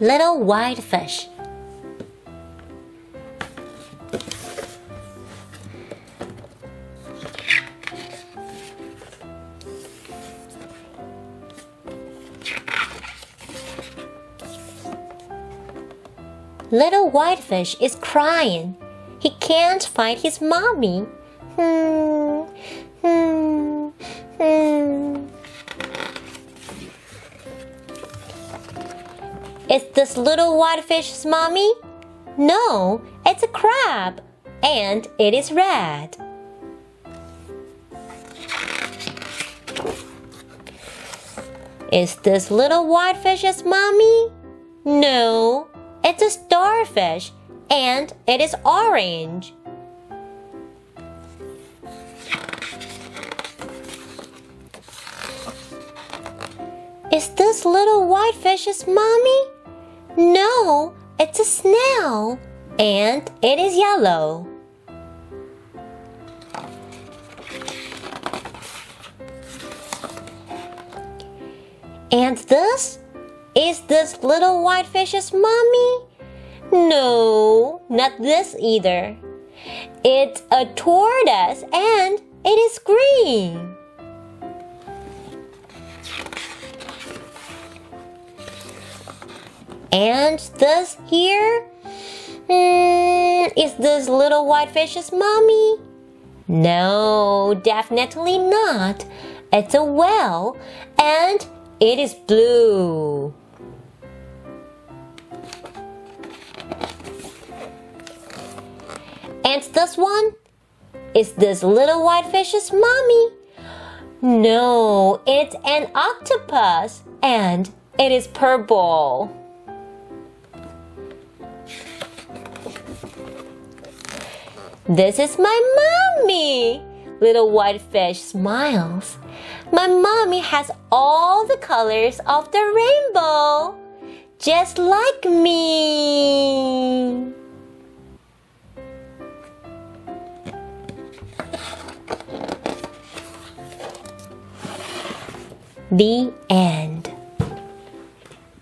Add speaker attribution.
Speaker 1: little white fish. Little Whitefish is crying. He can't find his mommy. Hmm, Is this little whitefish's mommy? No, it's a crab, and it is red. Is this little whitefish's mommy? No, it's a starfish and it is orange. Is this little whitefish's mommy? It's a snail and it is yellow. And this? Is this little whitefish's mommy? No, not this either. It's a tortoise and it is green. And this here? Mm, is this little whitefish's mommy? No, definitely not. It's a whale and it is blue. And this one? Is this little whitefish's mommy? No, it's an octopus and it is purple. This is my mommy. Little whitefish smiles. My mommy has all the colors of the rainbow, just like me. The end.